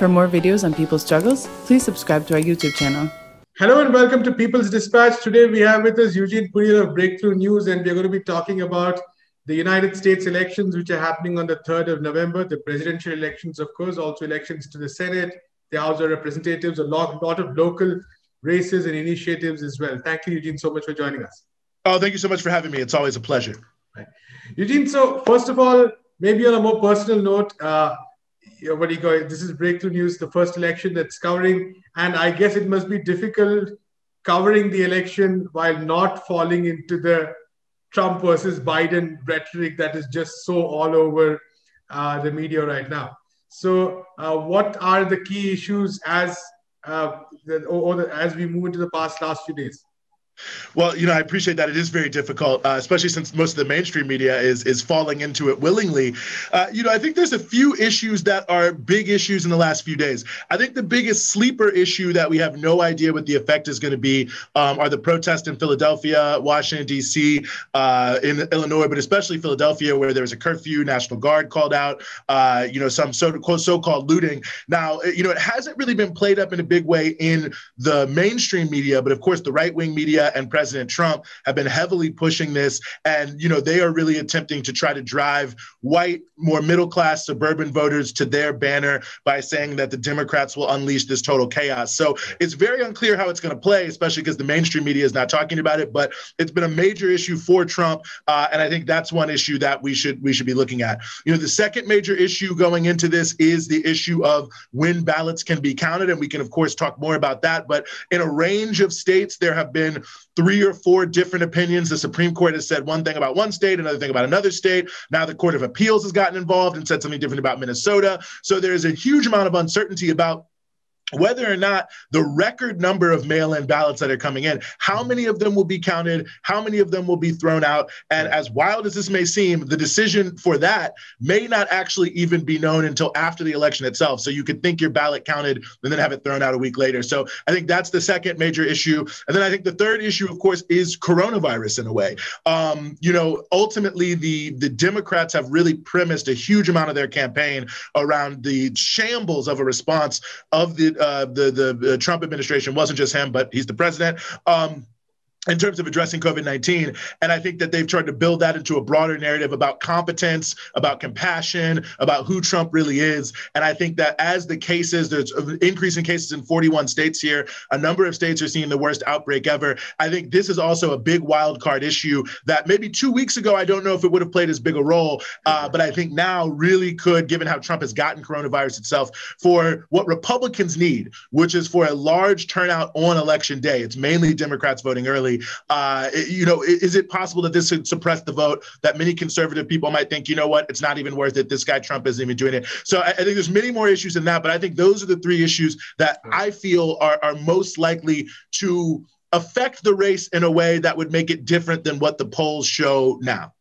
For more videos on people's struggles, please subscribe to our YouTube channel. Hello and welcome to People's Dispatch. Today we have with us Eugene Puryear of Breakthrough News, and we're going to be talking about the United States elections, which are happening on the 3rd of November, the presidential elections, of course, also elections to the Senate, the House of Representatives, a lot, lot of local races and initiatives as well. Thank you, Eugene, so much for joining us. Oh, thank you so much for having me. It's always a pleasure. Right. Eugene, so first of all, maybe on a more personal note, uh, what do you call it? This is Breakthrough News, the first election that's covering. And I guess it must be difficult covering the election while not falling into the Trump versus Biden rhetoric that is just so all over uh, the media right now. So, uh, what are the key issues as uh, the, or, the, as we move into the past last few days? Well, you know, I appreciate that. It is very difficult, uh, especially since most of the mainstream media is is falling into it willingly. Uh, you know, I think there's a few issues that are big issues in the last few days. I think the biggest sleeper issue that we have no idea what the effect is going to be um, are the protests in Philadelphia, Washington D.C., uh, in Illinois, but especially Philadelphia, where there was a curfew, National Guard called out. Uh, you know, some so so-called looting. Now, you know, it hasn't really been played up in a big way in the mainstream media, but of course, the right-wing media and President Trump have been heavily pushing this. And, you know, they are really attempting to try to drive white, more middle class suburban voters to their banner by saying that the Democrats will unleash this total chaos. So it's very unclear how it's going to play, especially because the mainstream media is not talking about it. But it's been a major issue for Trump. Uh, and I think that's one issue that we should we should be looking at. You know, the second major issue going into this is the issue of when ballots can be counted. And we can, of course, talk more about that. But in a range of states, there have been three or four different opinions. The Supreme Court has said one thing about one state, another thing about another state. Now the Court of Appeals has gotten involved and said something different about Minnesota. So there is a huge amount of uncertainty about whether or not the record number of mail in ballots that are coming in, how many of them will be counted, how many of them will be thrown out. And as wild as this may seem, the decision for that may not actually even be known until after the election itself. So you could think your ballot counted and then have it thrown out a week later. So I think that's the second major issue. And then I think the third issue, of course, is coronavirus in a way. Um, you know, ultimately, the, the Democrats have really premised a huge amount of their campaign around the shambles of a response of the uh, the, the, the Trump administration wasn't just him, but he's the president. Um, in terms of addressing COVID 19. And I think that they've tried to build that into a broader narrative about competence, about compassion, about who Trump really is. And I think that as the cases, there's an increase in cases in 41 states here, a number of states are seeing the worst outbreak ever. I think this is also a big wild card issue that maybe two weeks ago, I don't know if it would have played as big a role, uh, but I think now really could, given how Trump has gotten coronavirus itself, for what Republicans need, which is for a large turnout on election day. It's mainly Democrats voting early uh, you know, is it possible that this would suppress the vote? That many conservative people might think, you know what, it's not even worth it. This guy Trump isn't even doing it. So I, I think there's many more issues than that, but I think those are the three issues that I feel are, are most likely to affect the race in a way that would make it different than what the polls show now.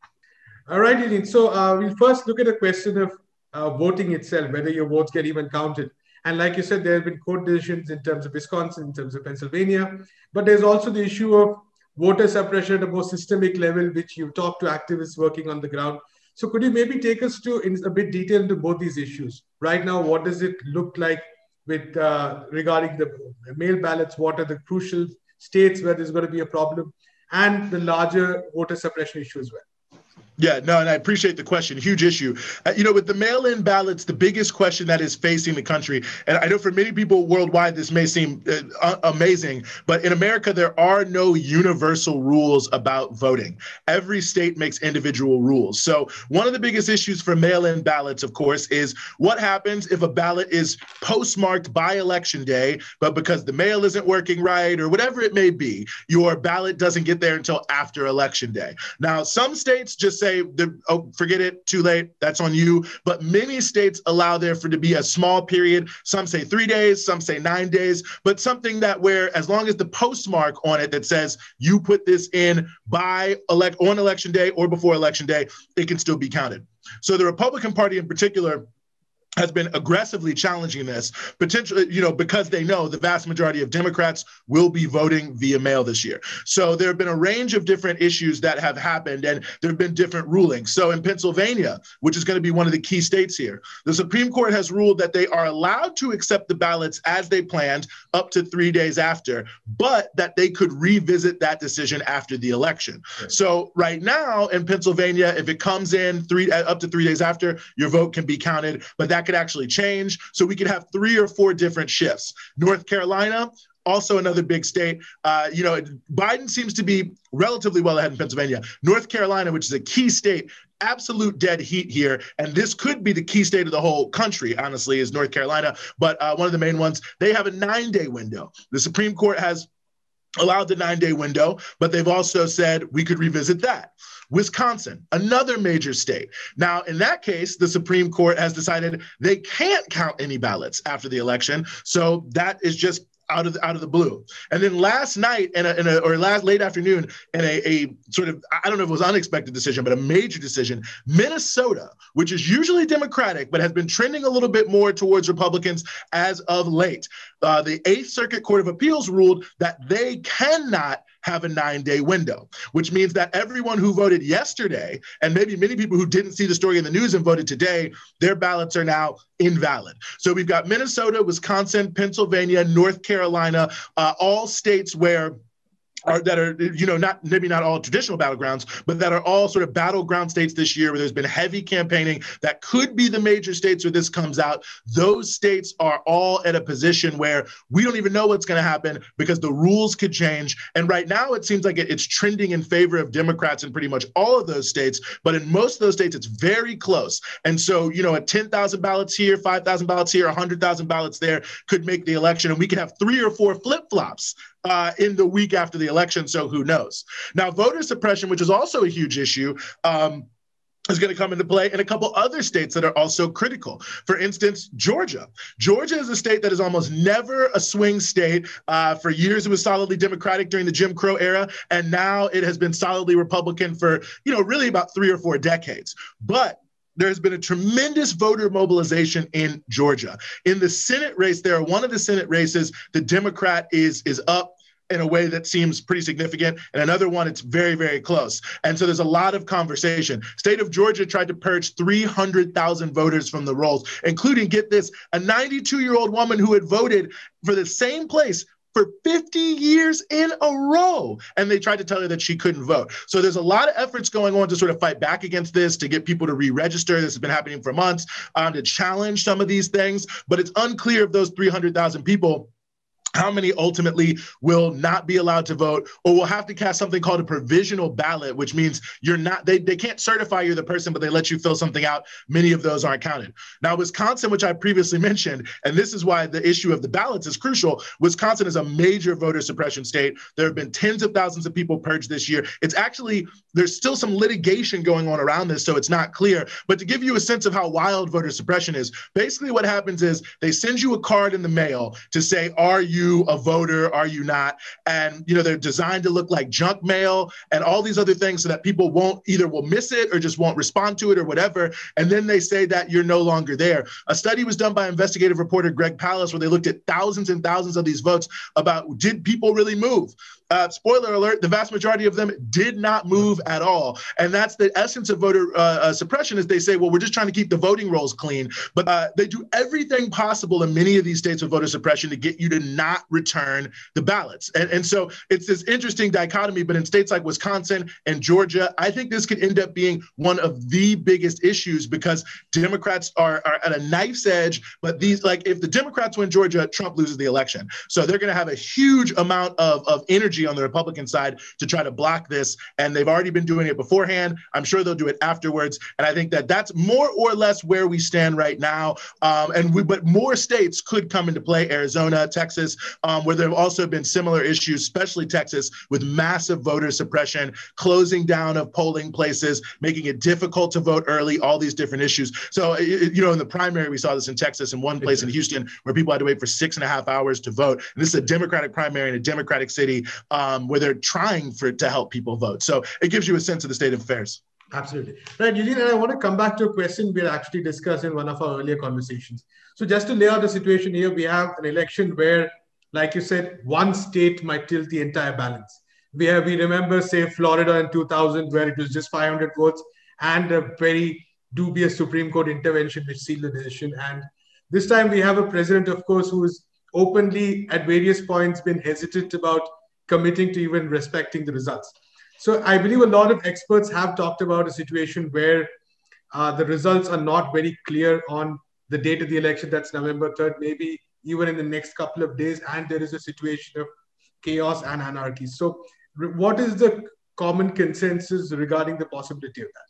All right, Eugene. So uh, we'll first look at the question of uh, voting itself, whether your votes get even counted. And like you said, there have been court decisions in terms of Wisconsin, in terms of Pennsylvania. But there's also the issue of voter suppression at a more systemic level, which you talk to activists working on the ground. So could you maybe take us to in a bit detail into both these issues? Right now, what does it look like with uh, regarding the mail ballots? What are the crucial states where there's going to be a problem, and the larger voter suppression issue as well? Yeah, no, and I appreciate the question. Huge issue. Uh, you know, with the mail in ballots, the biggest question that is facing the country, and I know for many people worldwide, this may seem uh, amazing, but in America, there are no universal rules about voting. Every state makes individual rules. So, one of the biggest issues for mail in ballots, of course, is what happens if a ballot is postmarked by election day, but because the mail isn't working right or whatever it may be, your ballot doesn't get there until after election day. Now, some states just say, say, oh, forget it, too late, that's on you. But many states allow there for to be a small period. Some say three days, some say nine days, but something that where as long as the postmark on it that says you put this in by elect on election day or before election day, it can still be counted. So the Republican Party in particular has been aggressively challenging this, potentially, you know, because they know the vast majority of Democrats will be voting via mail this year. So there have been a range of different issues that have happened, and there have been different rulings. So in Pennsylvania, which is going to be one of the key states here, the Supreme Court has ruled that they are allowed to accept the ballots as they planned up to three days after, but that they could revisit that decision after the election. Right. So right now in Pennsylvania, if it comes in three uh, up to three days after, your vote can be counted, but that could actually change. So we could have three or four different shifts. North Carolina, also another big state. Uh, you know, Biden seems to be relatively well ahead in Pennsylvania. North Carolina, which is a key state, absolute dead heat here. And this could be the key state of the whole country, honestly, is North Carolina. But uh, one of the main ones, they have a nine day window. The Supreme Court has allowed the nine day window, but they've also said we could revisit that. Wisconsin, another major state. Now, in that case, the Supreme Court has decided they can't count any ballots after the election. So that is just out of the, out of the blue. And then last night, in a, in a or last late afternoon, and a, a sort of I don't know if it was unexpected decision, but a major decision, Minnesota, which is usually Democratic but has been trending a little bit more towards Republicans as of late. Uh, the Eighth Circuit Court of Appeals ruled that they cannot have a nine day window, which means that everyone who voted yesterday, and maybe many people who didn't see the story in the news and voted today, their ballots are now invalid. So we've got Minnesota, Wisconsin, Pennsylvania, North Carolina, uh, all states where are that are you know not maybe not all traditional battlegrounds but that are all sort of battleground states this year where there's been heavy campaigning that could be the major states where this comes out. Those states are all at a position where we don't even know what's going to happen because the rules could change. And right now it seems like it's trending in favor of democrats in pretty much all of those states but in most of those states it's very close. And so you know at 10,000 ballots here 5,000 ballots here 100,000 ballots there could make the election. And we could have three or four flip-flops uh, in the week after the election. So who knows? Now, voter suppression, which is also a huge issue. Um, is going to come into play in a couple other states that are also critical. For instance, Georgia. Georgia is a state that is almost never a swing state. Uh, for years, it was solidly Democratic during the Jim Crow era, and now it has been solidly Republican for you know really about three or four decades. But there's been a tremendous voter mobilization in Georgia. In the Senate race there, one of the Senate races, the Democrat is is up in a way that seems pretty significant and another one it's very very close and so there's a lot of conversation state of georgia tried to purge 300000 voters from the rolls including get this a 92 year old woman who had voted for the same place for 50 years in a row. And they tried to tell her that she couldn't vote. So there's a lot of efforts going on to sort of fight back against this, to get people to re register. This has been happening for months, um, to challenge some of these things. But it's unclear if those 300,000 people how many ultimately will not be allowed to vote or will have to cast something called a provisional ballot which means you're not they, they can't certify you're the person but they let you fill something out. Many of those aren't counted. Now wisconsin which i previously mentioned and this is why the issue of the ballots is crucial wisconsin is a major voter suppression state. There have been tens of thousands of people purged this year. It's actually there's still some litigation going on around this so it's not clear. But to give you a sense of how wild voter suppression is basically what happens is they send you a card in the mail to say are you you a voter? Are you not? And you know, they're designed to look like junk mail and all these other things so that people won't either will miss it or just won't respond to it or whatever. And then they say that you're no longer there. A study was done by investigative reporter Greg Palast where they looked at thousands and thousands of these votes about did people really move? Uh, spoiler alert, the vast majority of them did not move at all. And that's the essence of voter uh, uh, suppression is they say, well, we're just trying to keep the voting rolls clean. But uh, they do everything possible in many of these states with voter suppression to get you to not return the ballots. And, and so it's this interesting dichotomy. But in states like Wisconsin and Georgia, I think this could end up being one of the biggest issues because Democrats are, are at a knife's edge. But these, like, if the Democrats win Georgia, Trump loses the election. So they're going to have a huge amount of, of energy energy on the Republican side to try to block this. And they've already been doing it beforehand. I'm sure they'll do it afterwards. And I think that that's more or less where we stand right now. Um, and we, but more states could come into play Arizona, Texas, um, where there have also been similar issues, especially Texas, with massive voter suppression, closing down of polling places, making it difficult to vote early, all these different issues. So, you know, in the primary, we saw this in Texas in one place in Houston where people had to wait for six and a half hours to vote. And this is a Democratic primary in a Democratic city um, where they're trying for to help people vote. So it gives you a sense of the state of affairs. Absolutely. Right, Eugene, and I want to come back to a question we had actually discussed in one of our earlier conversations. So just to lay out the situation here, we have an election where, like you said, one state might tilt the entire balance. We have, we remember, say, Florida in 2000, where it was just 500 votes and a very dubious Supreme Court intervention which sealed the decision. And this time we have a president, of course, who's openly at various points been hesitant about committing to even respecting the results. So I believe a lot of experts have talked about a situation where uh, the results are not very clear on the date of the election. That's November 3rd, maybe even in the next couple of days. And there is a situation of chaos and anarchy. So what is the common consensus regarding the possibility of that?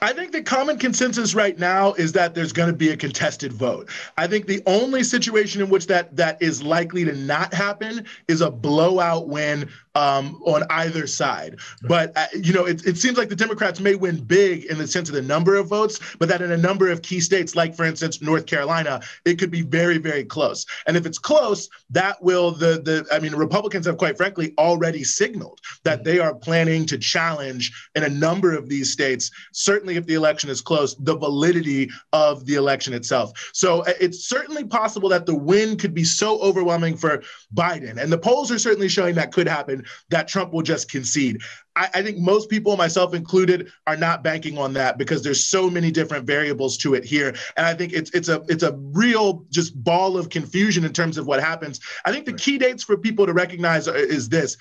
I think the common consensus right now is that there's going to be a contested vote. I think the only situation in which that that is likely to not happen is a blowout win um, on either side. But, uh, you know, it, it seems like the Democrats may win big in the sense of the number of votes, but that in a number of key states, like, for instance, North Carolina, it could be very, very close. And if it's close, that will, the, the I mean, Republicans have quite frankly already signaled that they are planning to challenge in a number of these states, certainly if the election is close, the validity of the election itself. So uh, it's certainly possible that the win could be so overwhelming for Biden. And the polls are certainly showing that could happen that Trump will just concede. I, I, think most people, myself included, are not banking on that because there's so many different variables to it here. And I think it's it's a it's a real just ball of confusion in terms of what happens. I think the key dates for people to recognize is this.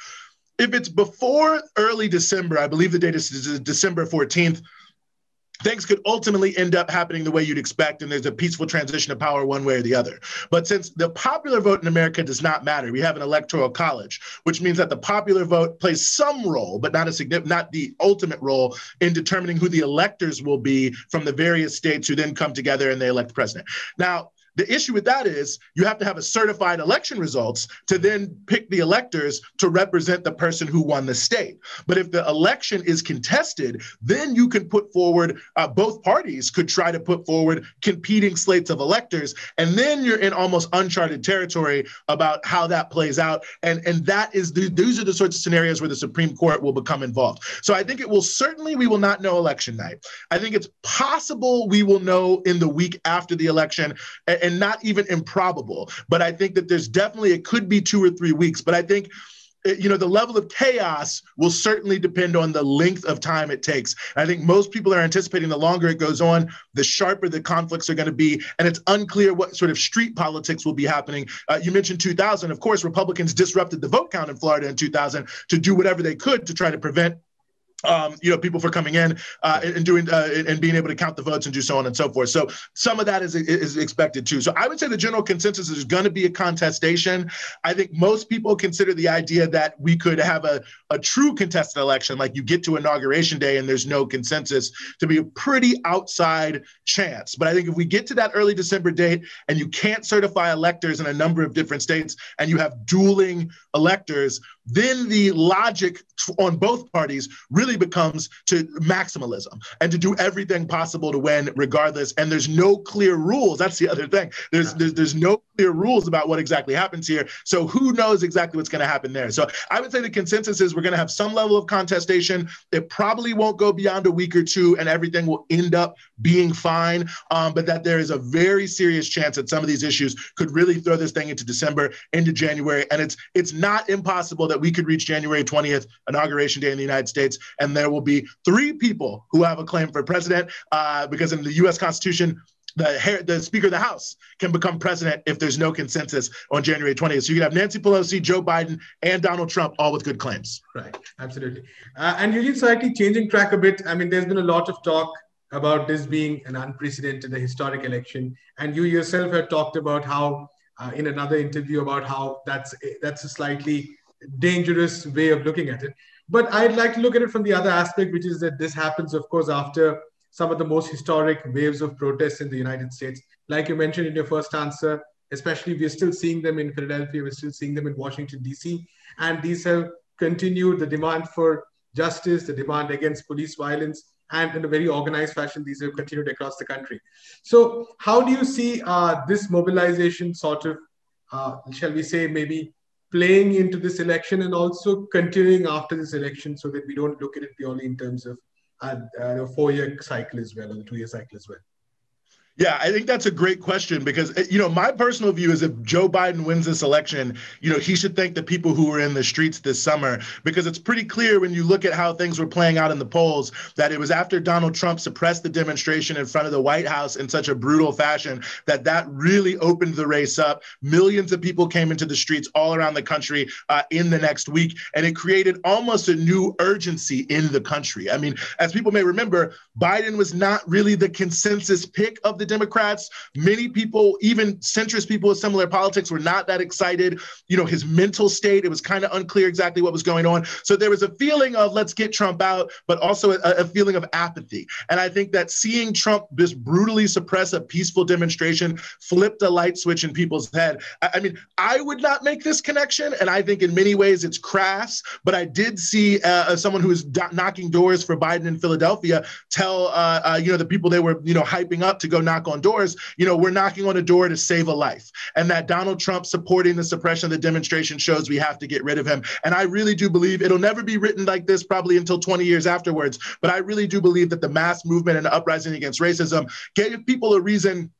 If it's before early December, I believe the date is December 14th things could ultimately end up happening the way you'd expect, and there's a peaceful transition of power one way or the other. But since the popular vote in America does not matter, we have an electoral college, which means that the popular vote plays some role, but not a significant, not the ultimate role in determining who the electors will be from the various states who then come together and they elect the president. Now, the issue with that is you have to have a certified election results to then pick the electors to represent the person who won the state. But if the election is contested, then you can put forward, uh, both parties could try to put forward competing slates of electors. And then you're in almost uncharted territory about how that plays out. And, and that is, the, these are the sorts of scenarios where the Supreme Court will become involved. So I think it will certainly, we will not know election night. I think it's possible we will know in the week after the election. And, and not even improbable. But I think that there's definitely, it could be two or three weeks. But I think eh, you know the level of chaos will certainly depend on the length of time it takes i think most people are anticipating the longer it goes on the sharper the conflicts are going to be and it's unclear what sort of street politics will be happening uh, you mentioned 2000 of course republicans disrupted the vote count in florida in 2000 to do whatever they could to try to prevent um, you know, people for coming in uh, and doing uh, and being able to count the votes and do so on and so forth. So some of that is is expected too. So I would say the general consensus is going to be a contestation. I think most people consider the idea that we could have a, a true contested election, like you get to inauguration day and there's no consensus, to be a pretty outside chance. But I think if we get to that early December date and you can't certify electors in a number of different states and you have dueling electors, then the logic on both parties really becomes to maximalism and to do everything possible to win regardless. And there's no clear rules. That's the other thing. There's there's, there's no clear rules about what exactly happens here. So who knows exactly what's going to happen there? So I would say the consensus is we're going to have some level of contestation. It probably won't go beyond a week or two, and everything will end up being fine. Um, but that there is a very serious chance that some of these issues could really throw this thing into December, into January, and it's it's not impossible that we could reach January 20th, inauguration day in the United States, and there will be three people who have a claim for president uh, because in the U.S. Constitution, the, the Speaker of the House can become president if there's no consensus on January 20th. So you can have Nancy Pelosi, Joe Biden, and Donald Trump all with good claims. Right, absolutely. Uh, and Eugene, slightly changing track a bit. I mean, there's been a lot of talk about this being an unprecedented, a historic election, and you yourself have talked about how, uh, in another interview, about how that's that's a slightly dangerous way of looking at it. But I'd like to look at it from the other aspect, which is that this happens, of course, after some of the most historic waves of protests in the United States. Like you mentioned in your first answer, especially we're still seeing them in Philadelphia, we're still seeing them in Washington, D.C. And these have continued the demand for justice, the demand against police violence, and in a very organized fashion, these have continued across the country. So, how do you see uh, this mobilization sort of, uh, shall we say, maybe playing into this election and also continuing after this election so that we don't look at it purely in terms of uh, the four-year cycle as well, or the two-year cycle as well? Yeah, I think that's a great question because eh, you know my personal view is if Joe Biden wins this election, you know he should thank the people who were in the streets this summer because it's pretty clear when you look at how things were playing out in the polls that it was after Donald Trump suppressed the demonstration in front of the White House in such a brutal fashion that that really opened the race up. Millions of people came into the streets all around the country uh, in the next week, and it created almost a new urgency in the country. I mean, as people may remember, Biden was not really the consensus pick of the Democrats. Many people, even centrist people with similar politics, were not that excited. You know, his mental state, it was kind of unclear exactly what was going on. So there was a feeling of let's get Trump out, but also a, a feeling of apathy. And I think that seeing Trump just brutally suppress a peaceful demonstration flipped a light switch in people's head. I, I mean, I would not make this connection. And I think in many ways it's crass, but I did see uh, someone who was do- knocking doors for Biden in Philadelphia tell, uh, uh, you know, the people they were, you know, hyping up to go knock knock on doors, you know, we're knocking on a door to save a life. And that Donald Trump supporting the suppression of the demonstration shows we have to get rid of him. And I really do believe it'll never be written like this, probably until 20 years afterwards. But I really do believe that the mass movement and uprising against racism gave people a reason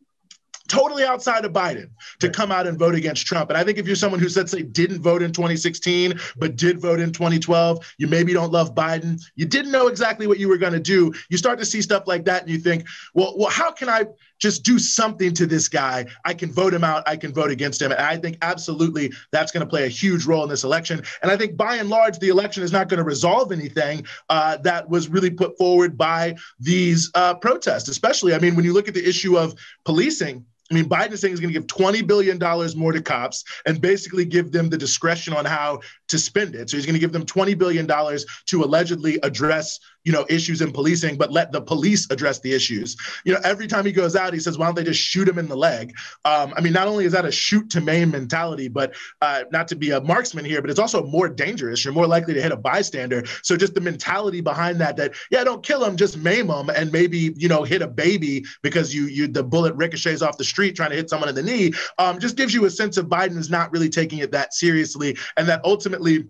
totally outside of Biden to come out and vote against Trump. And I think if you're someone who said, say, didn't vote in 2016, but did vote in 2012, you maybe don't love Biden, you didn't know exactly what you were going to do. You start to see stuff like that and you think, well, well, how can I just do something to this guy? I can vote him out, I can vote against him. And I think absolutely that's going to play a huge role in this election. And I think by and large, the election is not going to resolve anything uh, that was really put forward by these uh, protests, especially, I mean, when you look at the issue of policing, I mean, Biden is saying he's going to give $20 billion more to cops and basically give them the discretion on how to spend it. So he's going to give them $20 billion to allegedly address you know, issues in policing, but let the police address the issues. You know, every time he goes out, he says, why don't they just shoot him in the leg? Um, I mean, not only is that a shoot to maim mentality, but uh, not to be a marksman here, but it's also more dangerous. You're more likely to hit a bystander. So just the mentality behind that, that, yeah, don't kill him, just maim him and maybe, you know, hit a baby because you, you, the bullet ricochets off the street trying to hit someone in the knee, um, just gives you a sense of Biden is not really taking it that seriously. And that ultimately,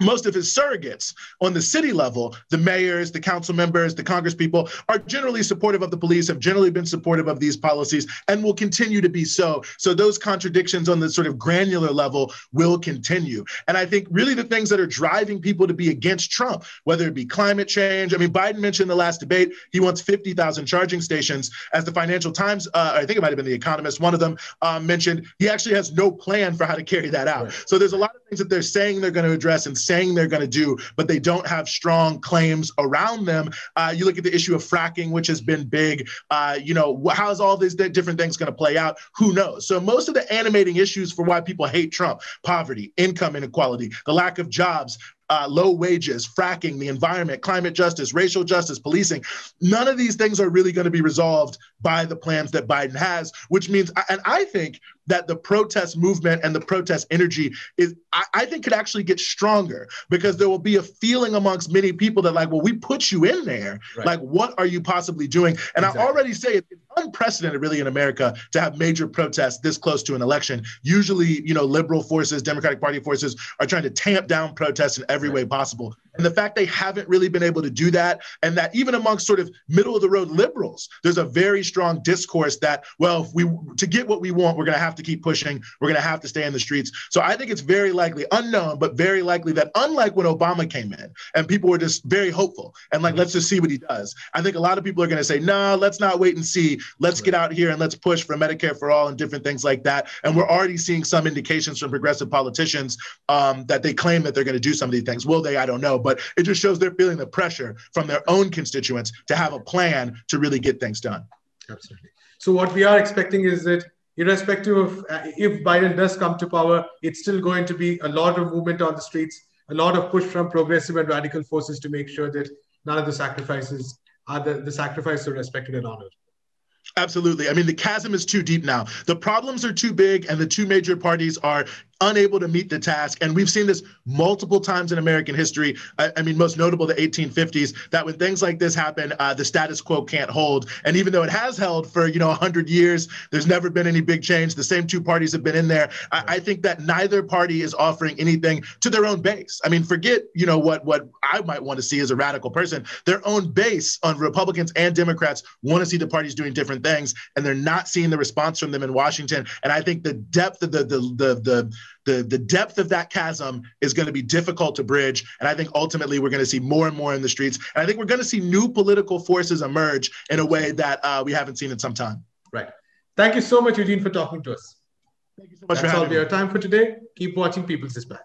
most of his surrogates on the city level, the mayors, the council members, the congress people, are generally supportive of the police, have generally been supportive of these policies, and will continue to be so. So those contradictions on the sort of granular level will continue. And I think really the things that are driving people to be against Trump, whether it be climate change. I mean, Biden mentioned in the last debate he wants 50,000 charging stations. As the Financial Times, uh, I think it might have been The Economist, one of them um, mentioned, he actually has no plan for how to carry that out. Right. So there's a lot of things that they're saying they're going to address and saying they're going to do, but they don't have strong claims around them. Uh, you look at the issue of fracking, which has been big. Uh, you know, how's all these different things going to play out? Who knows? So most of the animating issues for why people hate Trump, poverty, income inequality, the lack of jobs, uh, low wages, fracking, the environment, climate justice, racial justice, policing. None of these things are really going to be resolved by the plans that Biden has, which means, and I think that the protest movement and the protest energy is, I, I, think, could actually get stronger because there will be a feeling amongst many people that, like, well, we put you in there. Right. Like, what are you possibly doing? And exactly. I already say it's unprecedented, really, in America to have major protests this close to an election. Usually, you know, liberal forces, Democratic Party forces are trying to tamp down protests in every way possible. And the fact they haven't really been able to do that, and that even amongst sort of middle of the road liberals, there's a very strong discourse that, well, if we to get what we want, we're going to have to keep pushing. We're going to have to stay in the streets. So I think it's very likely, unknown, but very likely that unlike when Obama came in and people were just very hopeful and like, let's just see what he does. I think a lot of people are going to say, no, nah, let's not wait and see. Let's right. get out here and let's push for Medicare for all and different things like that. And we're already seeing some indications from progressive politicians um, that they claim that they're going to do some of these things. Will they? I don't know. But it just shows they're feeling the pressure from their own constituents to have a plan to really get things done. Absolutely. So what we are expecting is that irrespective of uh, if Biden does come to power, it's still going to be a lot of movement on the streets, a lot of push from progressive and radical forces to make sure that none of the sacrifices are the, the sacrifices are respected and honored. Absolutely. I mean, the chasm is too deep now. The problems are too big, and the two major parties are unable to meet the task. And we've seen this multiple times in American history. I, I mean, most notable the 1850s, that when things like this happen, uh, the status quo can't hold. And even though it has held for, you know, 100 years, there's never been any big change. The same two parties have been in there. I, I think that neither party is offering anything to their own base. I mean, forget, you know, what, what I might want to see as a radical person. Their own base on Republicans and Democrats want to see the parties doing different things, and they're not seeing the response from them in Washington. And I think the depth of the the the the the, the depth of that chasm is going to be difficult to bridge. And I think ultimately we're going to see more and more in the streets. And I think we're going to see new political forces emerge in a way that uh, we haven't seen in some time. Right. Thank you so much, Eugene, for talking to us. Thank you so much That's for all having we me. have time for today. Keep watching People's Dispatch.